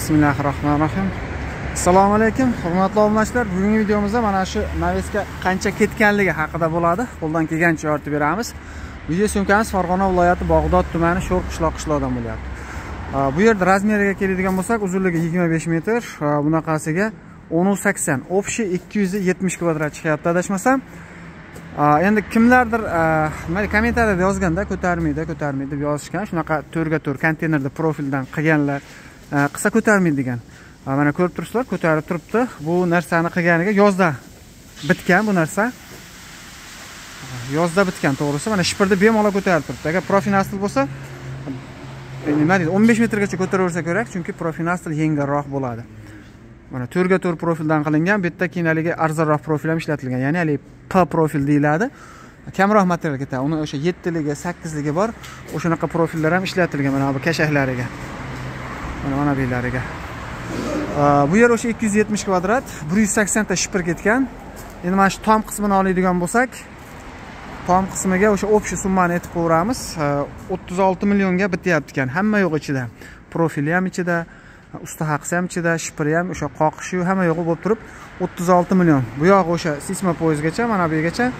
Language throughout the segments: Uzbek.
bismillahi rohmanir rohim assalomu alaykum. Hurmatli obunachilar bugungi videomizda mana shu naveska qancha ketganligi haqida bo'ladi. Qo'ldan kelgancha yoritib beramiz. Video syomkamiz farg'ona viloyati bog'dod tumani sho'r qishloq qishlog'idan bo'lyapti bu yerda razmeriga keladigan bo'lsak uzunligi 25 metr bunaqasiga 1080 общий 270 kvadrat chiqyapti adashmasam endi kimlardir nima kommentariyada yozganda ko'tarmaydi ko'tarmaydi deb yozishgan. Shunaqa to'rga to'r konteynerda profildan qilganlar Э, qilsa ko'tarmaydi degan. Mana ko'rib turibsizlar ko'tarib turibdi. Bu narsani qilganiga yozda bitgan bu narsa. Yozda bitgan to'g'risi. Mana shipirni bemalol ko'tarib turibdi. Agar profinastil bo'lsa e, nima deydi 15 metrgacha ko'taraversa kerak chunki profinastil yengilroq bo'ladi. Mana to'rtga to'rt profildan qilingan bu yerda keyin haligi arzonroq profil ham ishlatilgan. Ya'ni haligi p profil deyiladi. Kamroq material ketadi. Uni o'sha yettiligi sakkizligi bor. O'shanaqa profillar ham ishlatilgan mana bu kashaklariga. Mana mana bu yer o'sha 270 kvadrat 180 ta shipir ketgan. Endi mana shu tom qismini oladigan bo'lsak tom qismiga o'sha общий summani aytib qo'yaveramiz 36 millionga bityapti ekan. Hamma yo'q ichida. Profili ham ichida usta haqisi ham ichida shipiri ham o'sha qoqishi hamma yo'g'i bo'lib turib 36 million. Bu yog'i o'sha sisma poyezdgacha mana bu yergacha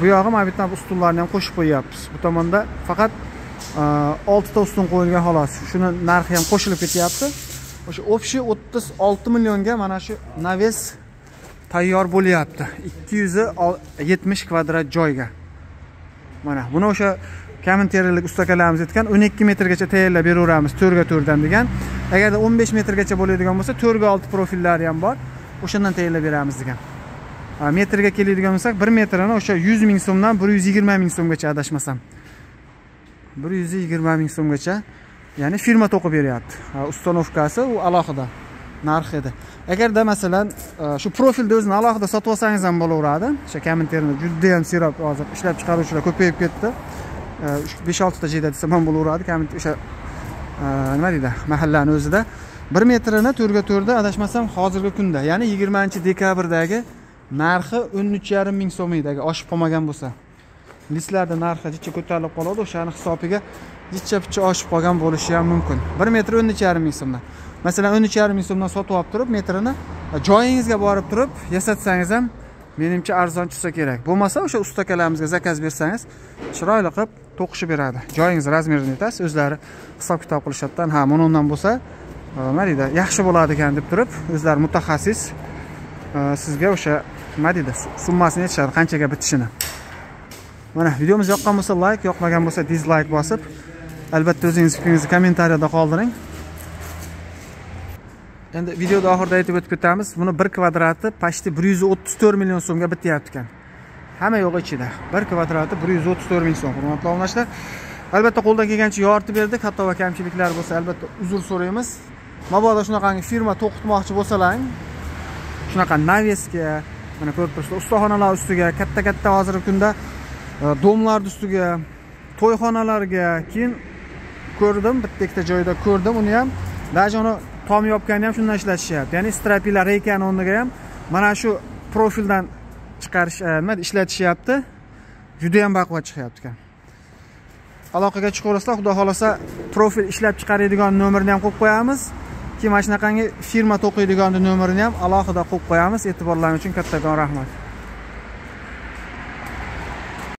bu yog'i mana bu yerdan ustunlarni ham qo'shib qo'yyapmiz. Bu tomonda faqat oltita ustun qo'yilgan xolos shuni narxi ham qo'shilib ketyapti o'sha общий o'ttiz olti millionga mana shu naves tayyor bo'lyapti ikki yuz yetmish kvadrat joyga mana buni o'sha kommentariyalik ustakalarimiz aytgan o'n ikki metrgacha tayyorlab beraveramiz to'rtga to'rtdan degan agarda o'n besh metrgacha bo'ladigan bo'lsa to'rtga olti profillari ham bor o'shandan tayyorlab beramiz degan metrga keladigan bo'lsak bir metrini o'sha yuz ming so'mdan bir yuz yigirma ming so'mgacha adashmasam bir yuz yigirma ming so'mgacha ya'ni firma to'qib beryapti. Ustanovkasi u alohida narx edi. Agarda masalan e, shu profilni o'zini alohida sotib olsangiz ham bo'laveradi. O'sha kommenterni judayam serob hozir ishlab chiqaruvchilar ko'payib ketdi. E, Besh oltita jeda desam ham bo'laveradi. O'sha e, nima deydi mahallani o'zida. Bir metrini to'rtga to'rtda adashmasam hozirgi kunda ya'ni yigirmanchi dekabrdagi narxi o'n uch yarim ming so'm edi agar oshib qolmagan bo'lsa. Listlarni narxi jicha ko'tarilib qoladi o'shani hisobiga jicha picha oshib qolgan bo'lishi ham mumkin. Bir metr o'n uch yarim ming so'mdan. Masalan o'n uch yarim ming so'mdan sotib olib turib metrini joyingizga borib turib yasatsangiz ham menimcha arzon tushsa kerak. Bo'lmasa o'sha ustakalarimizga zakaz bersangiz chiroyli qilib to'qishib beradi. Joyingizni razmerini aytasiz o'zlari hisob kitob qilishadidan ha mana undan bo'lsa e, nima deydi yaxshi bo'ladi ekan deb turib o'zlari mutaxassis e, sizga o'sha nima deydi summasini aytishadi qanchaga bitishini. Mana videomiz yoqqan bo'lsa layk yoqmagan bo'lsa dizlayk bosib albatta o'zingiz fikringizni kommentariyada qoldiring. Endi videoni oxirida aytib o'tib ketamiz buni bir kvadrati почти bir yuz o'ttiz to'rt million so'mga bityapti ekan hamma yo'q ichida. Bir kvadrati bir yuz o'ttiz to'rt ming so'm hurmatli obunachilar albatta qo'ldan kelgancha yoritib berdik hatto va kamchiliklar bo'lsa albatta uzr so'raymiz. Mabodo shunaqangi firma to'qitmoqchi bo'lsalaring shunaqa naveska mana ko'rib turibsizlar ustaxonalar ustiga katta katta hozirgi kunda Э, domlarni ustiga to'yxonalarga keyin ko'rdim bitta ikkita joyda ko'rdim uni ham. Даже uni tom yopganini ham shundan ishlatishyapti. Ya'ni strapilar reykani o'rniga ham. Mana shu profildan chiqarish e, nima ishlatishyapti. Judayam baquvvat chiqyapti ekan. Aloqaga chiqaverasizlar xudo xohlasa profil ishlab chiqaradigan nomerni ham qo'yib qo'yamiz. Keyin mana shunaqangi firma to'qiydigan nomerini ham alohida qo'yib qo'yamiz. E'tiborlaringiz uchun kattakon rahmat.